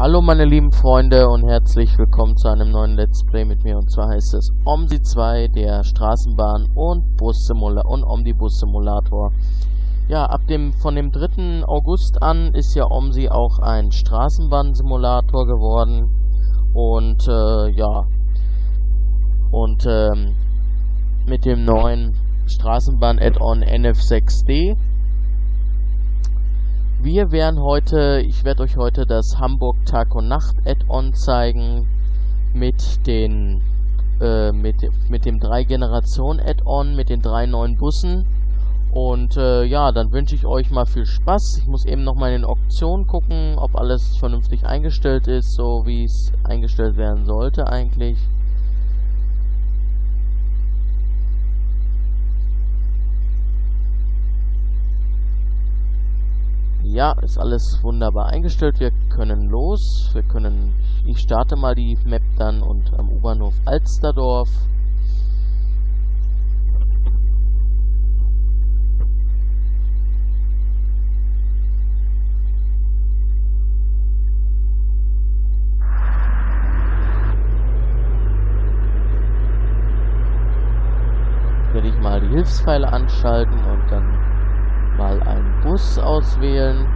Hallo meine lieben Freunde und herzlich willkommen zu einem neuen Let's Play mit mir und zwar heißt es OMSI 2, der Straßenbahn- und Bus-Simulator und Omnibus-Simulator. Ja, ab dem von dem 3. August an ist ja OMSI auch ein Straßenbahn-Simulator geworden und äh, ja und ähm, mit dem neuen Straßenbahn-Add-on NF6D wir werden heute, ich werde euch heute das Hamburg Tag und Nacht Add-on zeigen mit den äh, mit, mit dem 3 Generation Add-on, mit den drei neuen Bussen. Und äh, ja, dann wünsche ich euch mal viel Spaß. Ich muss eben noch mal in den Auktionen gucken, ob alles vernünftig eingestellt ist, so wie es eingestellt werden sollte eigentlich. Ja, ist alles wunderbar eingestellt. Wir können los. Wir können. Ich starte mal die Map dann und am U-Bahnhof Alsterdorf. Werde ich mal die Hilfspfeile anschalten und dann mal einen Bus auswählen.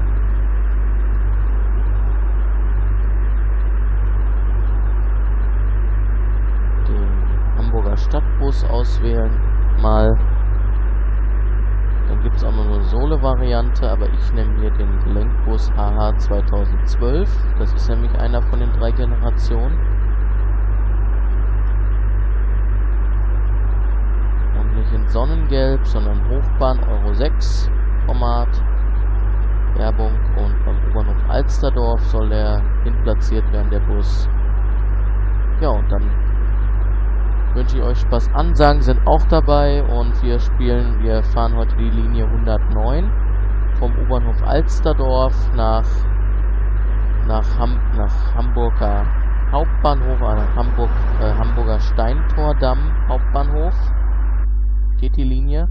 Den Hamburger Stadtbus auswählen. Mal. Dann gibt es auch noch eine Sole-Variante, aber ich nehme hier den Gelenkbus HH 2012. Das ist nämlich einer von den drei Generationen. Und nicht in Sonnengelb, sondern Hochbahn Euro 6. Format Werbung und beim U-Bahnhof Alsterdorf soll der hinplatziert werden, der Bus. Ja, und dann wünsche ich euch Spaß. Ansagen sind auch dabei und wir spielen, wir fahren heute die Linie 109 vom U-Bahnhof Alsterdorf nach, nach, Ham, nach Hamburger Hauptbahnhof, also Hamburg, äh, Hamburger Steintordamm Hauptbahnhof geht die Linie.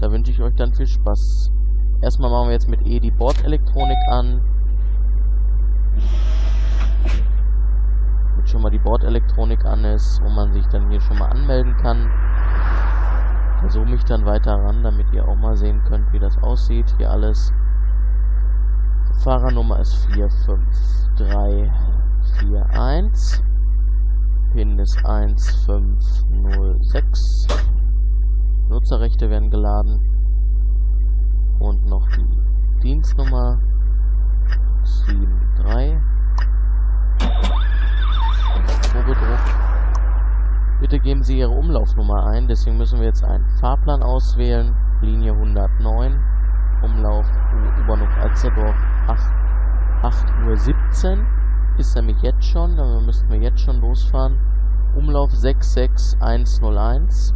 Da wünsche ich euch dann viel Spaß. Erstmal machen wir jetzt mit E die Bordelektronik an. Damit schon mal die Bordelektronik an ist, wo man sich dann hier schon mal anmelden kann. Versuche mich dann weiter ran, damit ihr auch mal sehen könnt, wie das aussieht. Hier alles. Fahrernummer ist 45341. PIN ist 1506. Nutzerrechte werden geladen. Und noch die Dienstnummer 73. Probedruck. Bitte geben Sie Ihre Umlaufnummer ein, deswegen müssen wir jetzt einen Fahrplan auswählen. Linie 109, Umlauf U-Bahnhof Alsterdorf 8.17 Uhr. Ist nämlich jetzt schon, dann müssten wir jetzt schon losfahren. Umlauf 66101.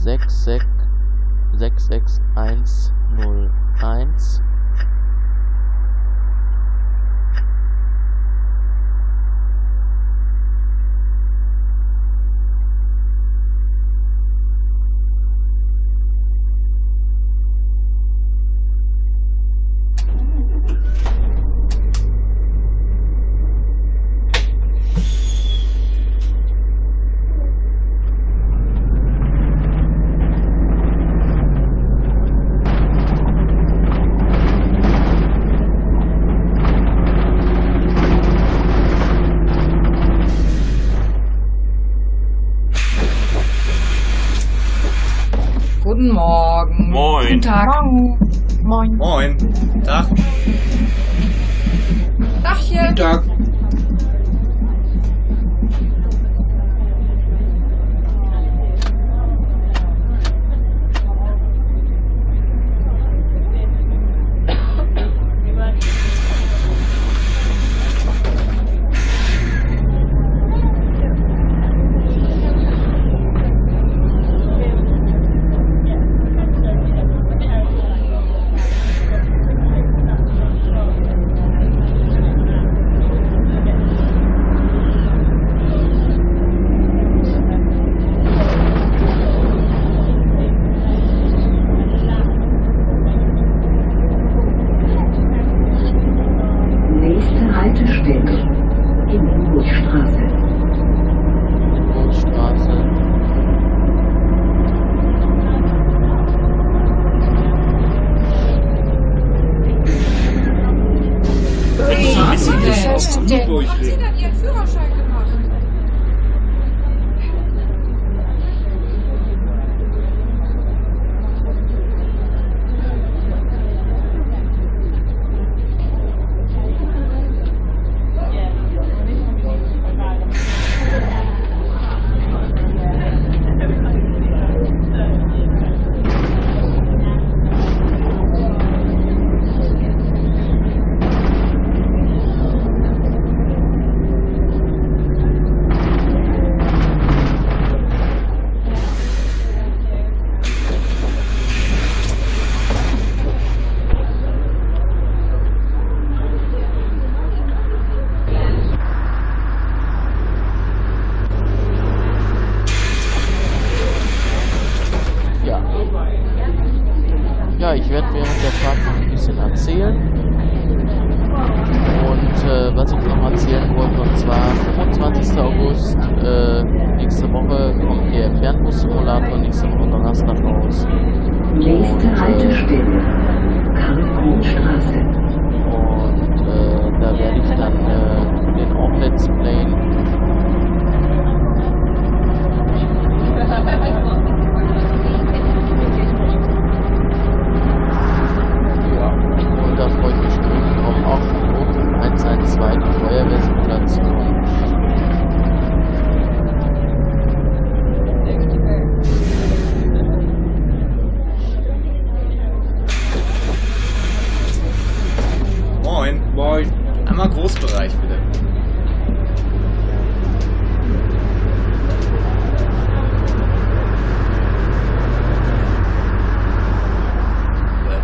66101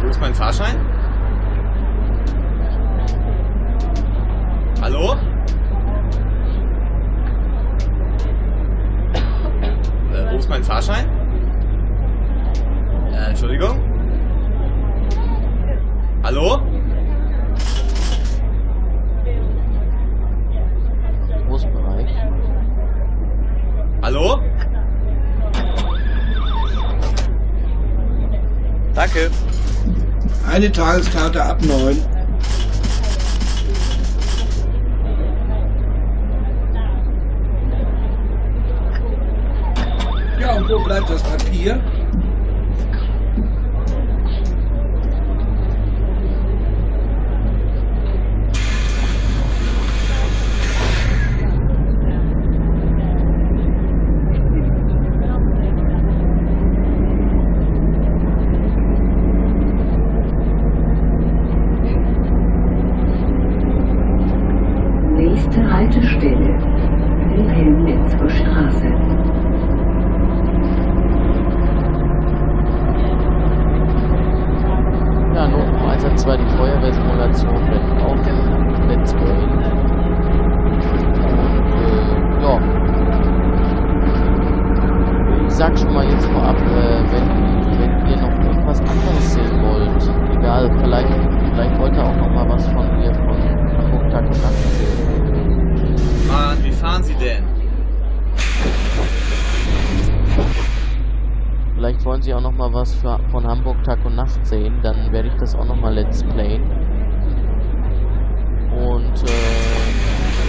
wo ist mein Fahrschein? Hallo? Äh, wo ist mein Fahrschein? Äh, Entschuldigung? Hallo? Großbereich. Hallo? Danke. Eine Tageskarte ab 9. Ja, und wo bleibt das Papier? Nächste Haltestelle. Wilhelmnitzwer Straße. Ja, Notruf 112, die Auch im Let's Play. Und, äh, ja. Ich sag schon mal jetzt vorab, äh, wenn, wenn ihr noch irgendwas anderes sehen wollt, egal, vielleicht, vielleicht wollt ihr auch noch mal was von mir von Hamburg Tag und Nacht sehen. Mann, wie fahren Sie denn? Vielleicht wollen Sie auch noch mal was für, von Hamburg Tag und Nacht sehen, dann werde ich das auch noch mal Let's Playen. Und äh,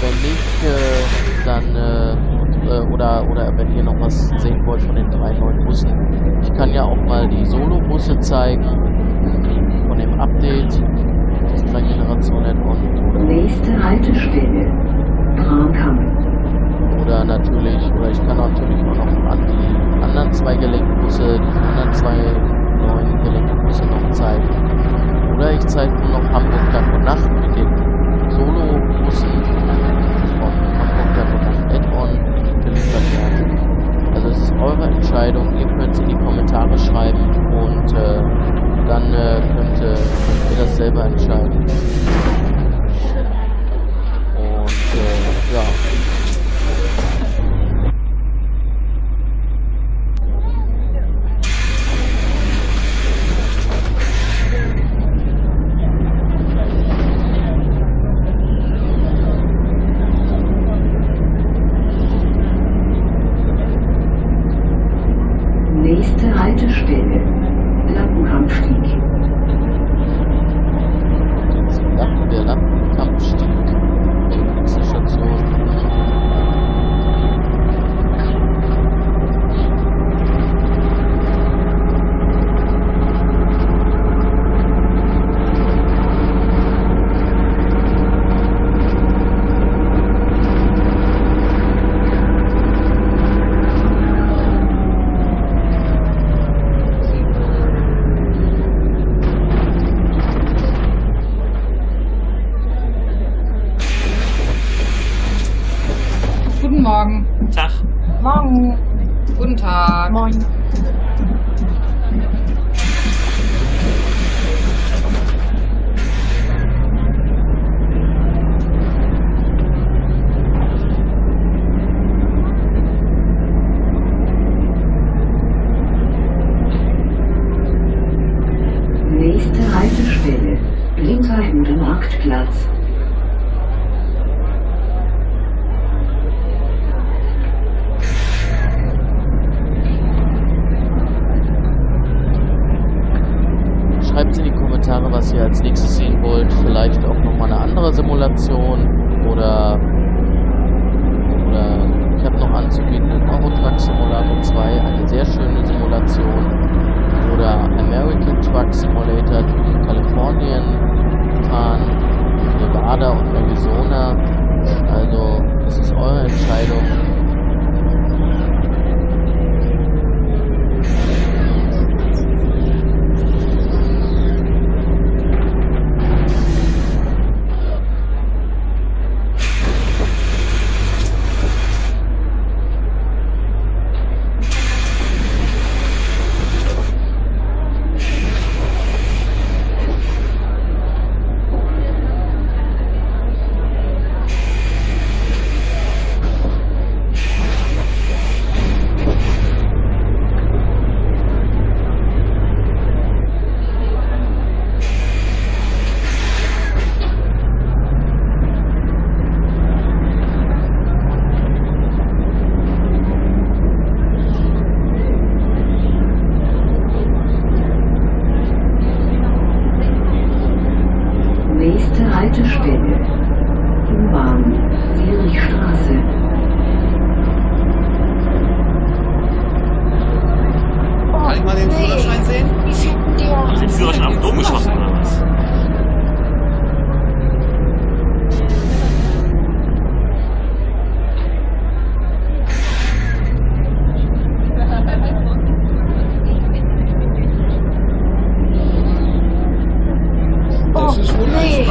wenn nicht, äh, dann äh, oder oder wenn ihr noch was sehen wollt von den drei neuen Bussen. Ich kann ja auch mal die Solo-Busse zeigen von dem Update des drei Generation Add-on Nächste Haltestelle. Bramkamp. oder natürlich oder ich kann natürlich auch noch an die anderen zwei Gelenkbusse, die anderen zwei neuen Gelenkbusse noch zeigen. Oder ich zeige nur noch Hamburg Tag und Nacht mit den Solo-Bussen vom Hamburg Nacht Add-on, geliefert werden. Also es ist eure Entscheidung, ihr könnt es in die Kommentare schreiben und äh, dann äh, könnt, äh, könnt ihr das selber entscheiden. Und äh, ja. Morgen. Tag. Morgen. Guten Tag. Moin.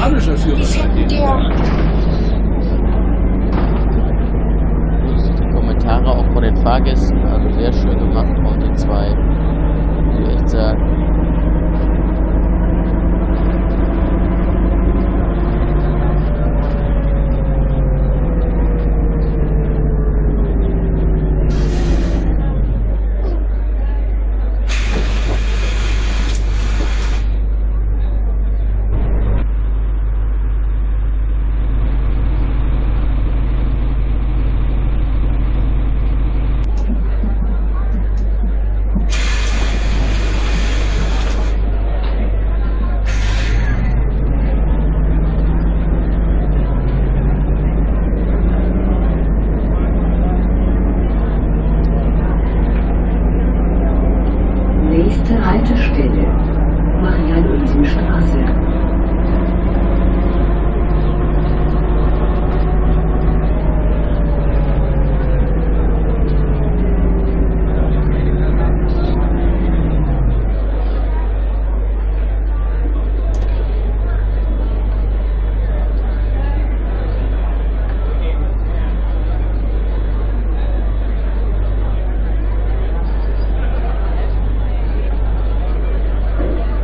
Führerschein. der? haben. Die Kommentare auch von den Fahrgästen, also sehr schön gemacht von den zwei. Muss ich echt sagen. Nächste Haltestelle, Marianne-Straße.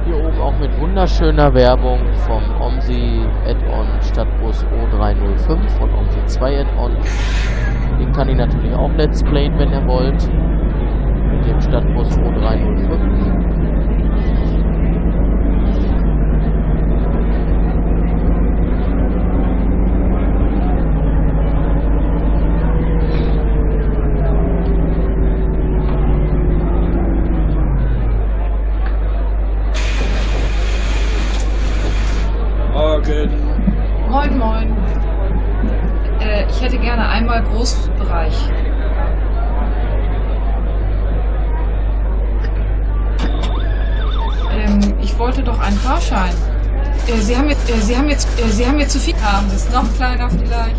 Hier oben auch mit wunderschöner Werbung vom OMSI Add-on Stadtbus O305 und OMSI 2 Add-on. Den kann ich natürlich auch Let's Playen, wenn ihr wollt. Mit dem Stadtbus O305. Wollte doch einen Fahrschein. Äh, Sie haben jetzt, äh, Sie haben jetzt, äh, Sie haben jetzt zu viel. Haben Sie es noch kleiner vielleicht?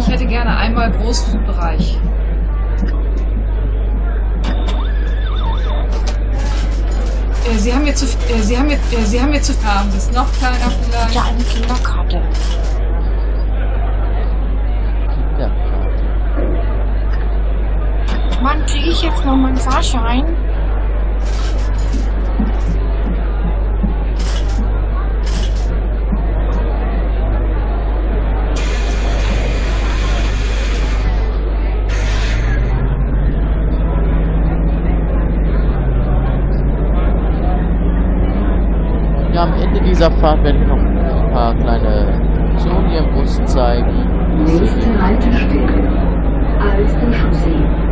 Ich hätte gerne einmal Großfoodbereich. Äh, Sie haben mir zu, äh, Sie haben mir, äh, Sie haben mir zu, haben das noch kleiner vielleicht? Ja, eine Kinderkarte. Kinderkarte. Mann, kriege ich jetzt noch meinen Fahrschein? Dieser Fahrt werde ich noch ein paar kleine Funktionen hier im Bus zeigen. Nächste Haltestelle, Alster Chaussee.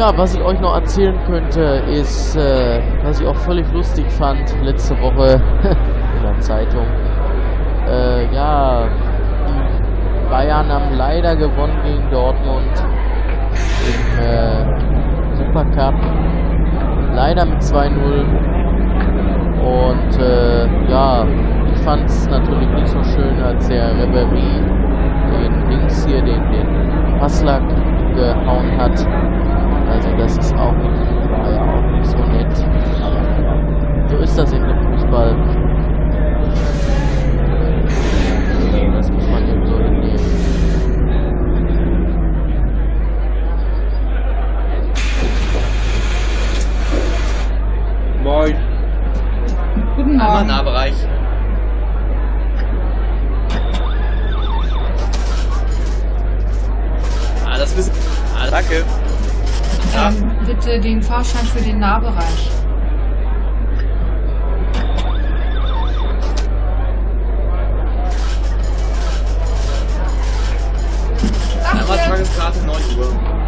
Ja, was ich euch noch erzählen könnte, ist, äh, was ich auch völlig lustig fand letzte Woche in der Zeitung. Äh, ja, die Bayern haben leider gewonnen gegen Dortmund im äh, Supercup. Leider mit 2-0. Und äh, ja, ich fand es natürlich nicht so schön, als der Reverie den Dings hier, den, den Passlack gehauen hat. Also das ist auch nicht, war ja auch nicht so nett. Aber so ist das in dem Fußball. Das muss man eben so hinnehmen. Moin. Guten Einmal Morgen. Nahbereich. Ah, das wissen. Ah, danke. Ähm, bitte den Fahrschein für den Nahbereich. Einmal. Tageskarte 9 Uhr.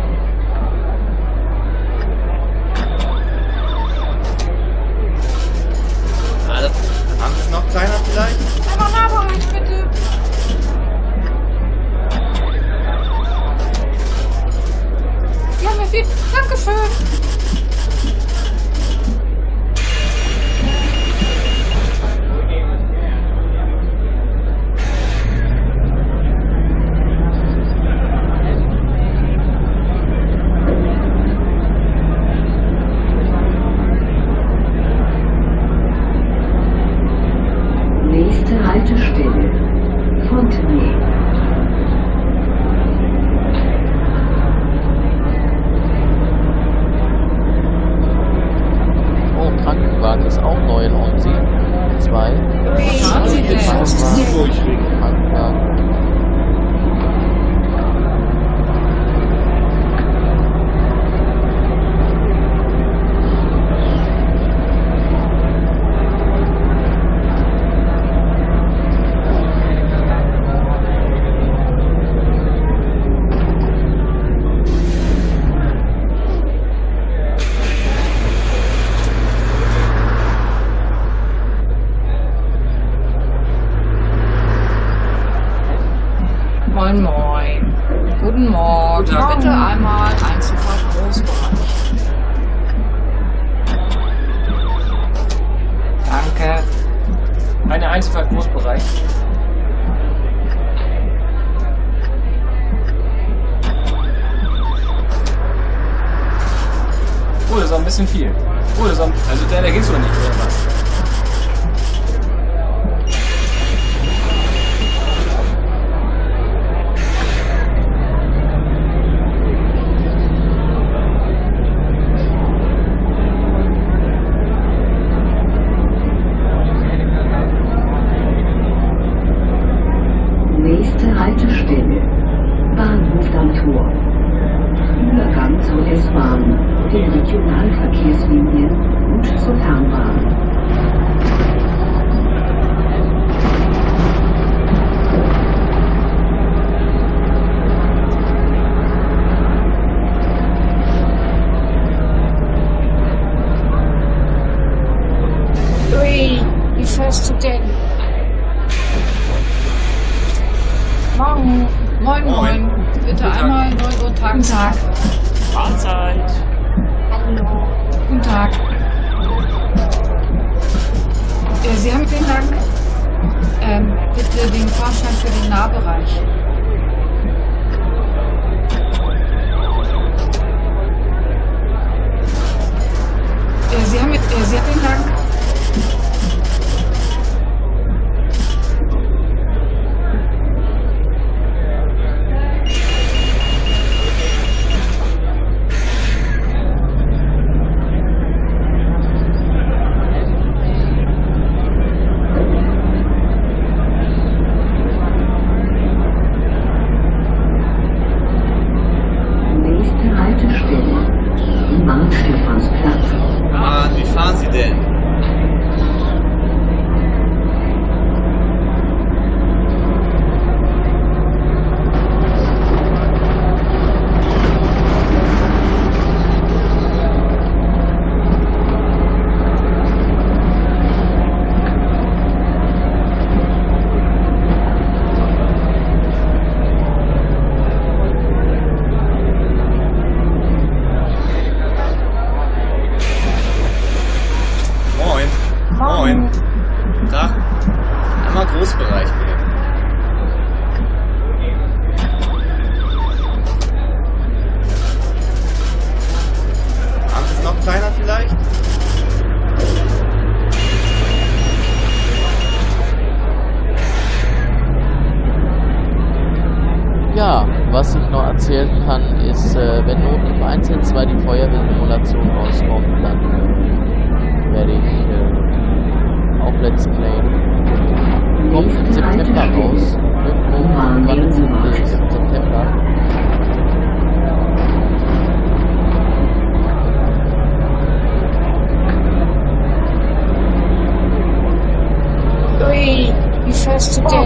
Wie fährst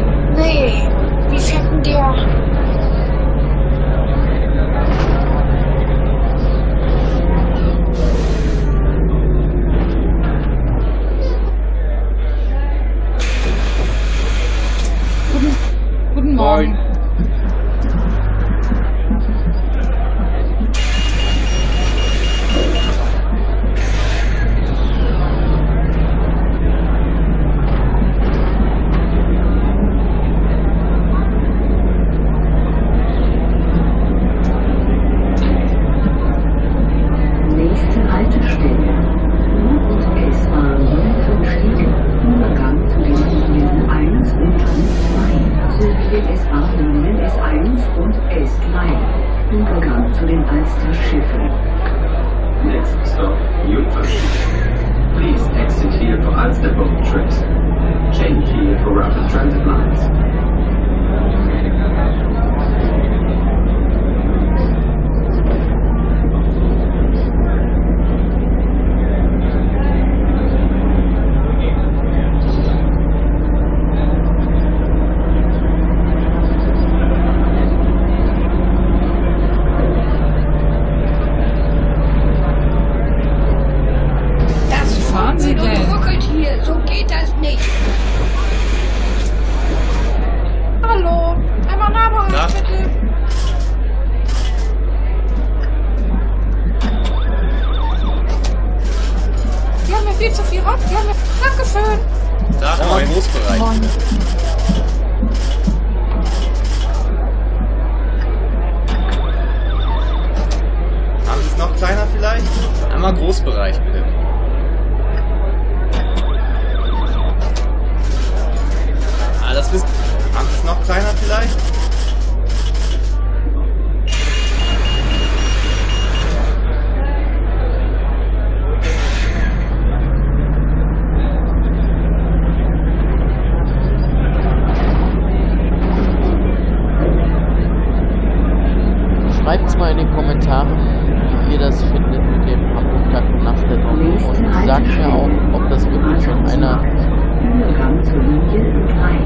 Schreibt mal in den Kommentaren, wie ihr das findet mit dem Hamburg Nachtrettung Nächste und sagt mir auch, ob das wirklich schon einer Übergang zur Linie 3.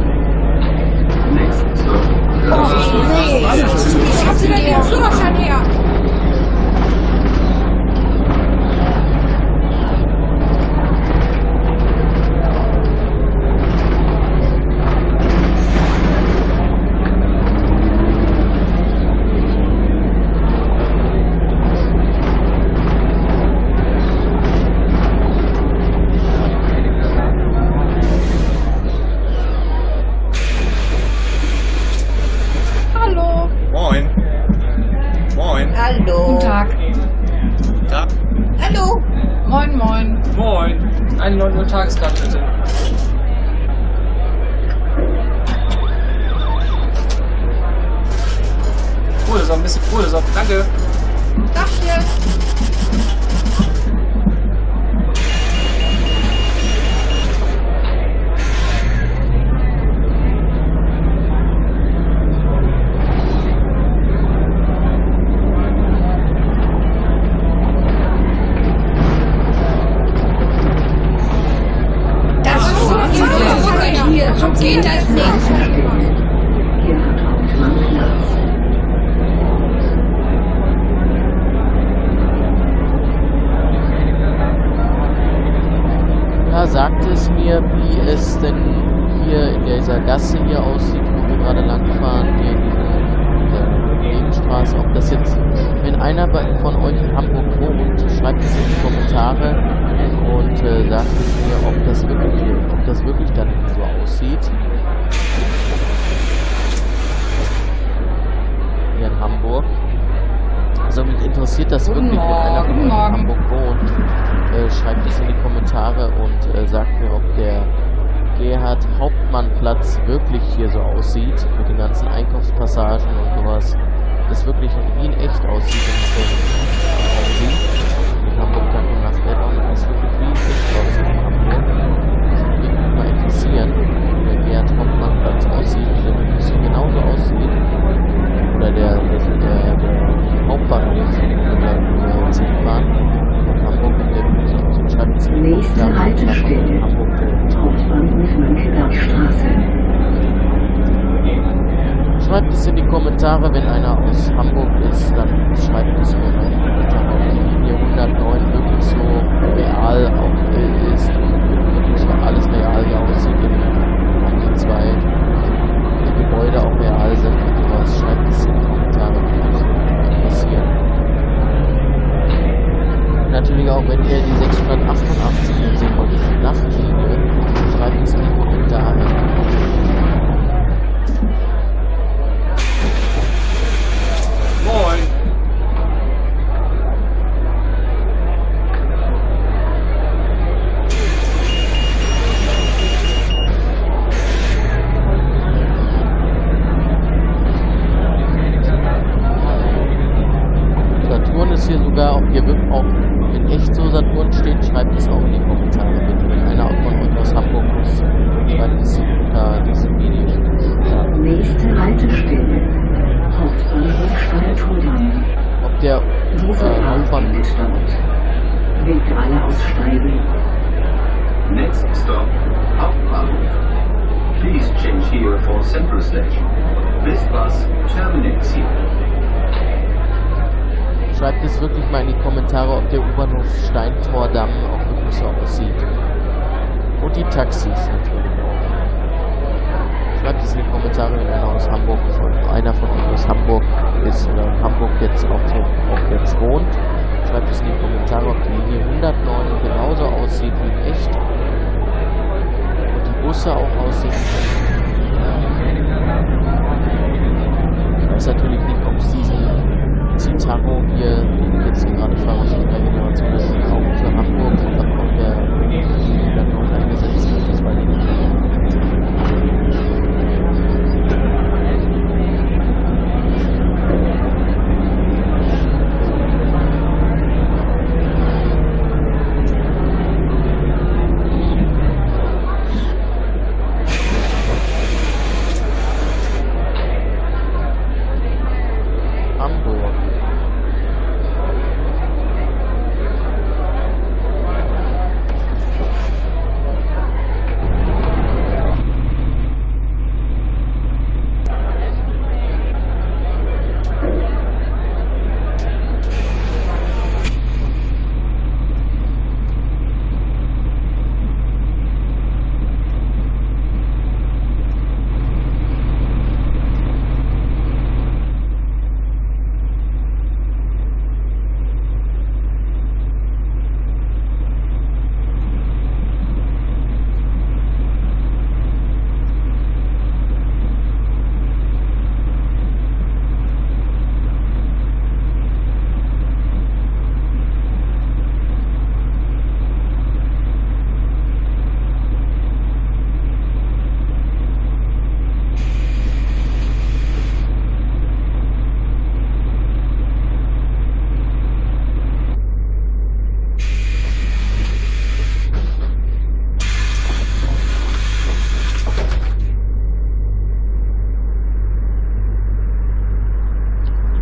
Next. Stop, Nee, Wo haben Sie denn Ihren Führerschein her? Sagt mir, ob der Gerhard Hauptmann-Platz wirklich hier so aussieht, mit den ganzen Einkaufspassagen und sowas. Das wirklich in echt aussieht Film. aussieht. In Hamburg dann im Nachtwettung, das wirklich wie in echt aussieht. Das würde mich mal interessieren, Haltestelle. Hauptbahnhof Mönckebergstraße. Schreibt es in die Kommentare, wenn einer aus Hamburg ist, dann schreibt es mir in die Kommentare, ob die Linie 109 wirklich so real auch ist und wirklich alles real hier aussieht, ob die zwei die Gebäude auch real sind und sowas. Schreibt es in die Kommentare, würde mich interessieren. Natürlich auch, wenn ihr die 688 sehen wollt, die Nachtlinie, schreibt es in die Kommentare. Moin. Oder ob ihr wirklich auch in echt so Saturn steht, schreibt es auch in die Kommentare bitte. Wenn einer von euch aus Hamburg ist, schreibt es unter diesem Video. Ja. Nächste Haltestelle. Hauptbahnhof Steintunnel. Ob der Diese äh. Bitte alle aussteigen. Next stop, Hauptbahnhof. Please change here for Central Station. This bus terminates here. Schreibt es wirklich mal in die Kommentare, ob der U-Bahnhof Steintordamm auch wirklich so aussieht. Und die Taxis natürlich. Schreibt es in die Kommentare, wenn einer aus Hamburg, von, einer von euch aus Hamburg ist oder in Hamburg jetzt auch, auch jetzt wohnt. Schreibt es in die Kommentare, ob die Linie 109 genauso aussieht wie in echt. Und die Busse auch aussehen. Ich weiß natürlich nicht, ob es diesen Citaro hier, den ich jetzt hier gerade fahre, aus der Generation, ist auch für Hamburg und dann kommt der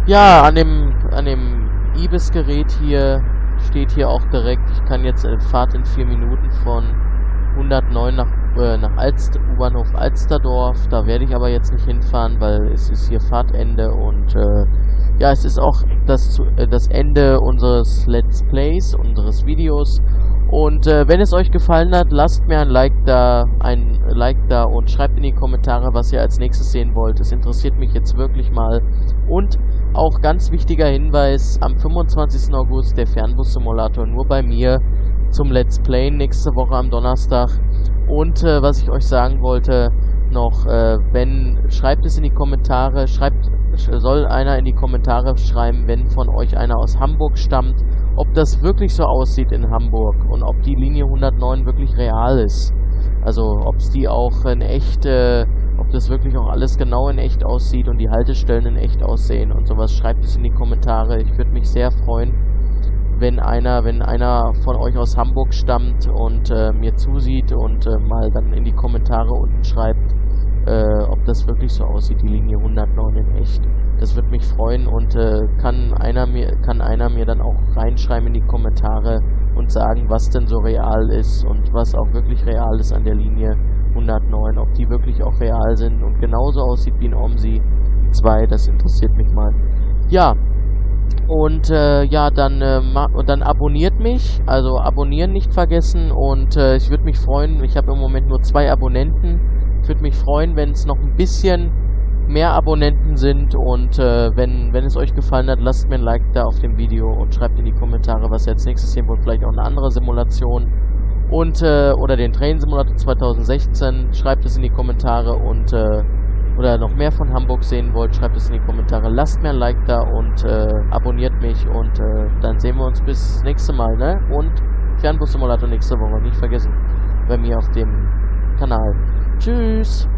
Ja, an dem, an dem Ibis-Gerät hier steht hier auch direkt, ich kann jetzt äh, Fahrt in 4 Minuten von 109 nach, äh, nach Alst, U-Bahnhof Alsterdorf. Da werde ich aber jetzt nicht hinfahren, weil es ist hier Fahrtende und äh, ja, es ist auch das, äh, das Ende unseres Let's Plays, unseres Videos. Und äh, wenn es euch gefallen hat, lasst mir ein Like da, ein Like da und schreibt in die Kommentare, was ihr als nächstes sehen wollt. Es interessiert mich jetzt wirklich mal. Und auch ganz wichtiger Hinweis, am 25. August der Fernbus-Simulator nur bei mir zum Let's Play nächste Woche am Donnerstag. Und äh, was ich euch sagen wollte, noch, äh, wenn, schreibt es in die Kommentare, schreibt, soll einer in die Kommentare schreiben, wenn von euch einer aus Hamburg stammt, ob das wirklich so aussieht in Hamburg und ob die Linie 109 wirklich real ist. Also ob es die auch in echt, äh, ob das wirklich auch alles genau in echt aussieht und die Haltestellen in echt aussehen und sowas. Schreibt es in die Kommentare. Ich würde mich sehr freuen, wenn einer, wenn einer von euch aus Hamburg stammt und äh, mir zusieht und äh, mal dann in die Kommentare unten schreibt, äh, ob das wirklich so aussieht, die Linie 109 in echt. Das würde mich freuen und äh, kann einer mir kann einer mir dann auch reinschreiben in die Kommentare und sagen, was denn so real ist und was auch wirklich real ist an der Linie 109, ob die wirklich auch real sind und genauso aussieht wie in OMSI 2, das interessiert mich mal. Ja, und äh, ja, dann, äh, dann abonniert mich, also abonnieren nicht vergessen und äh, ich würde mich freuen, ich habe im Moment nur zwei Abonnenten, ich würde mich freuen, wenn es noch ein bisschen mehr Abonnenten sind und äh, wenn, wenn es euch gefallen hat, lasst mir ein Like da auf dem Video und schreibt in die Kommentare, was ihr als nächstes sehen wollt, vielleicht auch eine andere Simulation und äh, oder den Train Simulator 2016, schreibt es in die Kommentare und äh, oder noch mehr von Hamburg sehen wollt, schreibt es in die Kommentare, lasst mir ein Like da und äh, abonniert mich und äh, dann sehen wir uns bis nächste Mal, ne? Und Fernbus Simulator nächste Woche, nicht vergessen, bei mir auf dem Kanal. Tschüss!